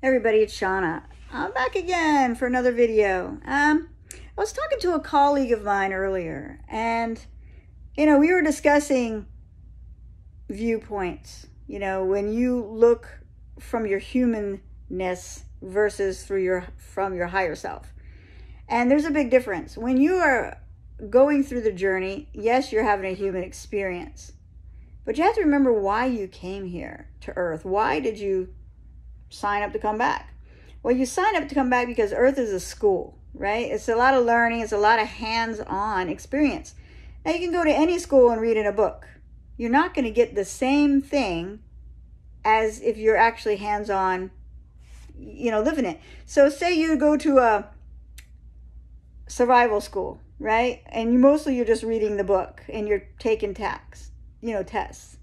everybody, it's Shawna. I'm back again for another video. Um, I was talking to a colleague of mine earlier, and you know, we were discussing viewpoints. You know, when you look from your humanness versus through your from your higher self. And there's a big difference. When you are going through the journey, yes, you're having a human experience. But you have to remember why you came here to Earth. Why did you sign up to come back? Well, you sign up to come back because Earth is a school, right? It's a lot of learning, it's a lot of hands on experience. Now, you can go to any school and read in a book. You're not going to get the same thing as if you're actually hands on, you know, living it. So, say you go to a survival school, right? And you mostly you're just reading the book and you're taking tax, you know, tests.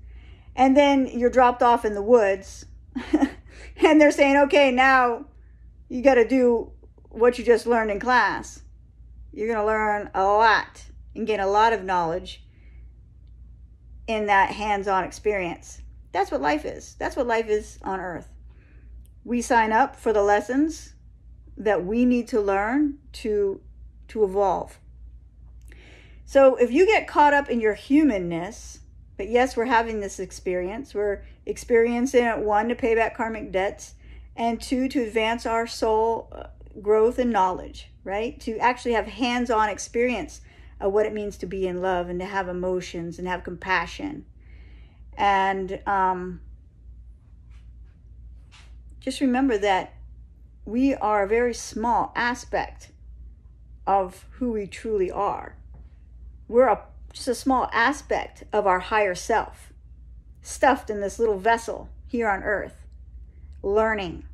And then you're dropped off in the woods and they're saying, okay, now you got to do what you just learned in class. You're going to learn a lot and gain a lot of knowledge in that hands on experience. That's what life is. That's what life is on earth. We sign up for the lessons that we need to learn to to evolve. So if you get caught up in your humanness, but yes, we're having this experience. We're experiencing it one to pay back karmic debts, and two to advance our soul uh, growth and knowledge, right? To actually have hands on experience of what it means to be in love and to have emotions and have compassion. And um, just remember that we are a very small aspect of who we truly are. We're a, just a small aspect of our higher self, stuffed in this little vessel here on earth, learning.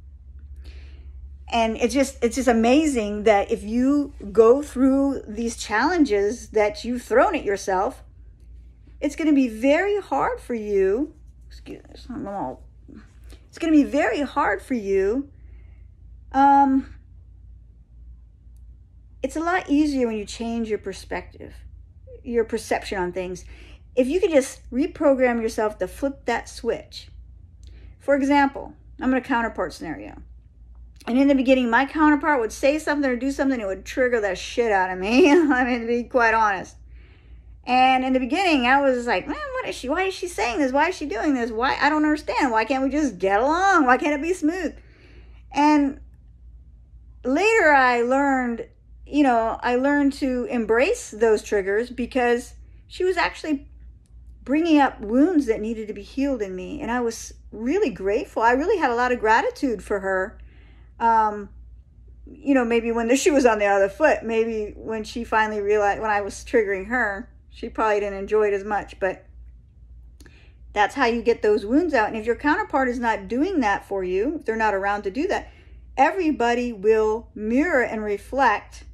And it's just it's just amazing that if you go through these challenges that you've thrown at yourself, it's going to be very hard for you. Excuse me, it's going to be very hard for you um, it's a lot easier when you change your perspective, your perception on things. If you could just reprogram yourself to flip that switch. For example, I'm in a counterpart scenario. And in the beginning, my counterpart would say something or do something it would trigger the shit out of me. I mean, to be quite honest. And in the beginning, I was like, man, what is she? Why is she saying this? Why is she doing this? Why? I don't understand. Why can't we just get along? Why can't it be smooth? And later, I learned you know, I learned to embrace those triggers because she was actually bringing up wounds that needed to be healed in me. And I was really grateful. I really had a lot of gratitude for her. Um, you know, maybe when the shoe was on the other foot, maybe when she finally realized when I was triggering her, she probably didn't enjoy it as much. But that's how you get those wounds out. And if your counterpart is not doing that for you, if they're not around to do that, everybody will mirror and reflect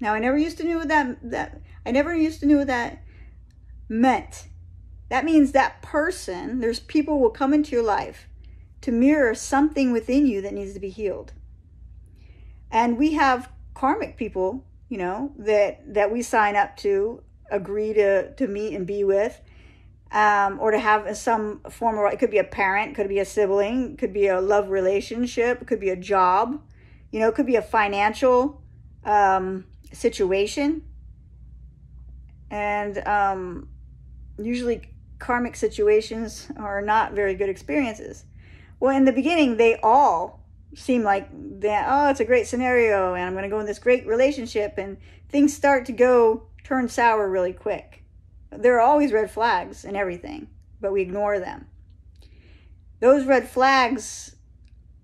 now I never used to know what that that I never used to know what that meant. That means that person, there's people will come into your life to mirror something within you that needs to be healed. And we have karmic people, you know, that that we sign up to agree to to meet and be with. Um, or to have some form of it could be a parent, could be a sibling, could be a love relationship, could be a job, you know, could be a financial um, situation. And um, usually, karmic situations are not very good experiences. Well, in the beginning, they all seem like that, oh, it's a great scenario, and I'm going to go in this great relationship, and things start to go turn sour really quick. There are always red flags and everything, but we ignore them. Those red flags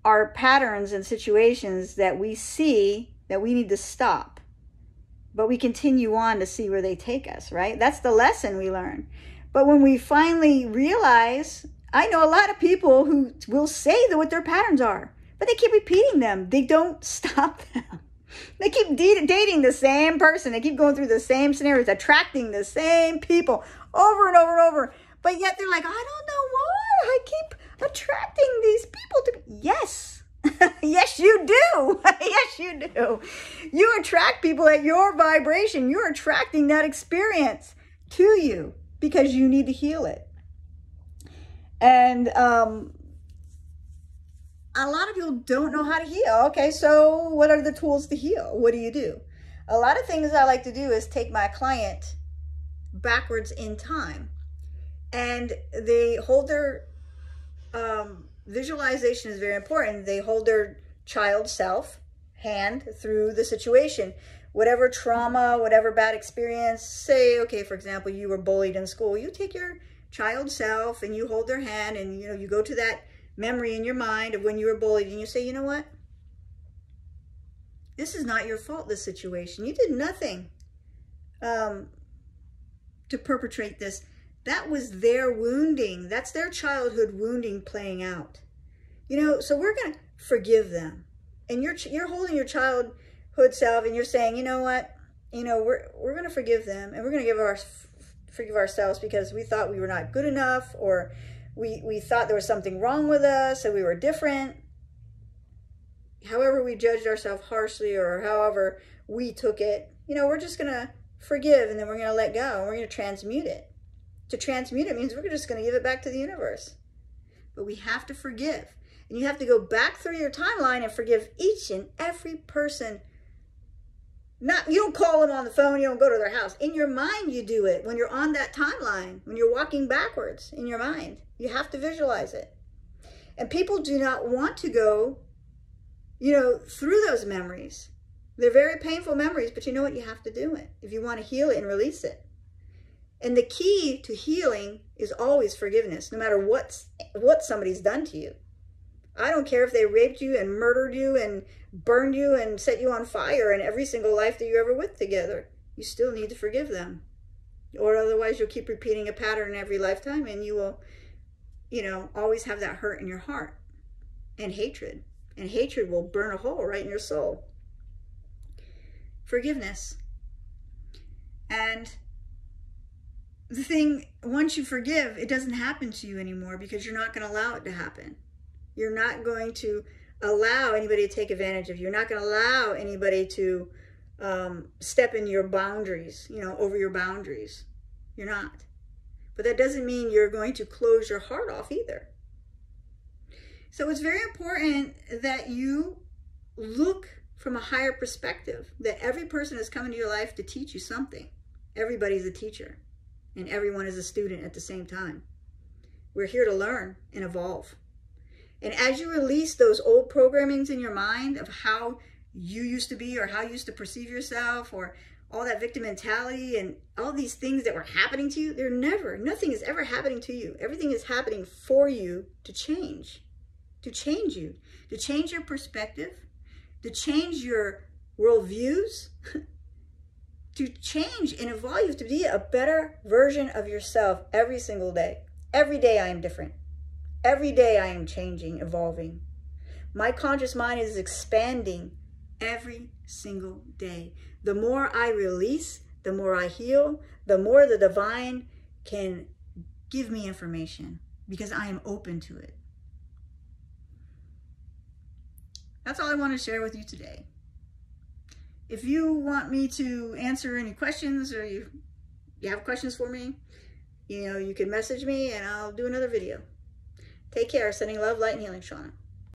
are patterns and situations that we see that we need to stop but we continue on to see where they take us, right? That's the lesson we learn. But when we finally realize, I know a lot of people who will say that what their patterns are, but they keep repeating them. They don't stop them. They keep dating the same person. They keep going through the same scenarios, attracting the same people over and over and over. But yet they're like, I don't know why I keep attracting these people to. Yes, yes, you do. yes, you do. You attract people at your vibration. You're attracting that experience to you because you need to heal it. And um, a lot of people don't know how to heal. Okay, so what are the tools to heal? What do you do? A lot of things I like to do is take my client backwards in time and they hold their um, visualization is very important. They hold their child self hand through the situation. Whatever trauma, whatever bad experience, say, okay, for example, you were bullied in school, you take your child self and you hold their hand and you know you go to that memory in your mind of when you were bullied and you say, you know what? This is not your fault, this situation. You did nothing um, to perpetrate this. That was their wounding. That's their childhood wounding playing out. You know, so we're going to forgive them. And you're, you're holding your childhood self and you're saying, you know what? You know, we're, we're going to forgive them and we're going to give our, forgive ourselves because we thought we were not good enough or we, we thought there was something wrong with us and we were different. However we judged ourselves harshly or however we took it, you know, we're just going to forgive and then we're going to let go and we're going to transmute it. To transmute it means we're just going to give it back to the universe. But we have to forgive. And you have to go back through your timeline and forgive each and every person not you don't call them on the phone, you don't go to their house. In your mind you do it when you're on that timeline, when you're walking backwards in your mind. You have to visualize it. And people do not want to go, you know, through those memories. They're very painful memories, but you know what? You have to do it if you want to heal it and release it. And the key to healing is always forgiveness, no matter what's, what somebody's done to you. I don't care if they raped you and murdered you and burned you and set you on fire in every single life that you ever with together. You still need to forgive them. Or otherwise you'll keep repeating a pattern every lifetime and you will, you know, always have that hurt in your heart and hatred. And hatred will burn a hole right in your soul. Forgiveness. And the thing, once you forgive, it doesn't happen to you anymore because you're not going to allow it to happen. You're not going to allow anybody to take advantage of you. You're not going to allow anybody to um, step in your boundaries, you know, over your boundaries. You're not. But that doesn't mean you're going to close your heart off either. So it's very important that you look from a higher perspective, that every person has come into your life to teach you something. Everybody's a teacher, and everyone is a student at the same time. We're here to learn and evolve. And as you release those old programmings in your mind of how you used to be or how you used to perceive yourself or all that victim mentality and all these things that were happening to you, they're never, nothing is ever happening to you. Everything is happening for you to change, to change you, to change your perspective, to change your worldviews, to change and evolve to be a better version of yourself every single day. Every day I am different. Every day I am changing, evolving. My conscious mind is expanding every single day. The more I release, the more I heal, the more the divine can give me information because I am open to it. That's all I want to share with you today. If you want me to answer any questions or you, you have questions for me, you know, you can message me and I'll do another video. Take care. Sending love, light, and healing, Shawna.